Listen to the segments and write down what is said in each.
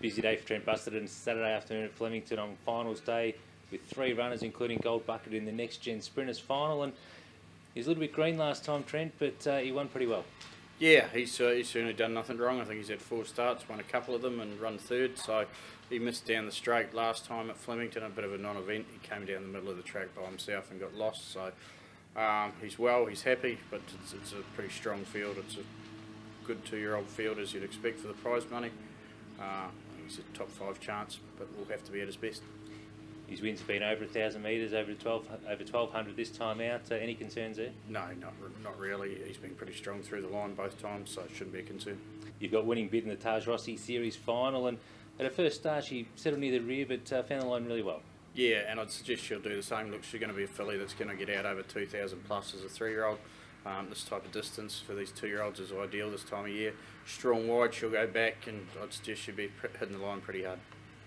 Busy day for Trent Busuttin Saturday afternoon at Flemington on finals day with three runners, including Gold Bucket in the next gen sprinters final. And he was a little bit green last time, Trent, but uh, he won pretty well. Yeah, he's, uh, he's certainly done nothing wrong. I think he's had four starts, won a couple of them, and run third. So he missed down the straight last time at Flemington, a bit of a non-event. He came down the middle of the track by himself and got lost. So um, he's well, he's happy, but it's, it's a pretty strong field. It's a good two-year-old field as you'd expect for the prize money. Uh, he's a top five chance, but will have to be at his best. His wins have been over 1,000 metres, over 12, over 1,200 this time out. Uh, any concerns there? No, not not really. He's been pretty strong through the line both times, so it shouldn't be a concern. You've got winning bid in the Taj Rossi Series final, and at her first start she settled near the rear, but uh, found the line really well. Yeah, and I'd suggest she'll do the same. Look, she's going to be a filly that's going to get out over 2,000 plus as a three-year-old. Um, this type of distance for these two-year-olds is ideal this time of year. Strong wide, she'll go back, and I'd suggest she'll be hitting the line pretty hard.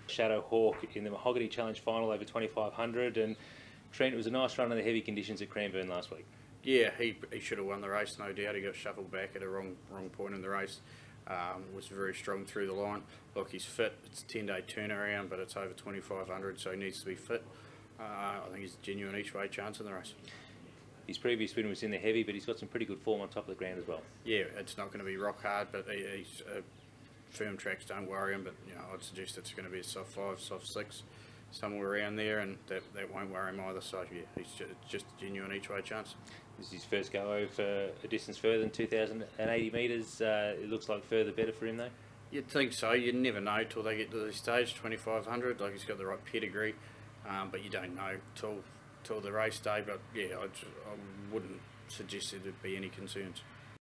Shadow Hawk in the Mahogany Challenge final over 2,500, and Trent, it was a nice run in the heavy conditions at Cranbourne last week. Yeah, he, he should have won the race, no doubt. He got shuffled back at a wrong wrong point in the race. Um, was very strong through the line. Look, he's fit. It's a 10 day turnaround, but it's over 2,500, so he needs to be fit. Uh, I think he's a genuine each way chance in the race. His previous win was in the heavy, but he's got some pretty good form on top of the ground as well. Yeah, it's not going to be rock hard, but he, he's uh, firm tracks don't worry him. But you know, I'd suggest it's going to be a soft five, soft six, somewhere around there, and that, that won't worry him either. So yeah, he's just, just a genuine each way chance. This is his first go over a distance further than 2,080 metres. Uh, it looks like further better for him though. You'd think so. You never know till they get to this stage, 2,500. Like he's got the right pedigree, um, but you don't know till till the race day. But yeah, I, I wouldn't suggest there'd be any concerns.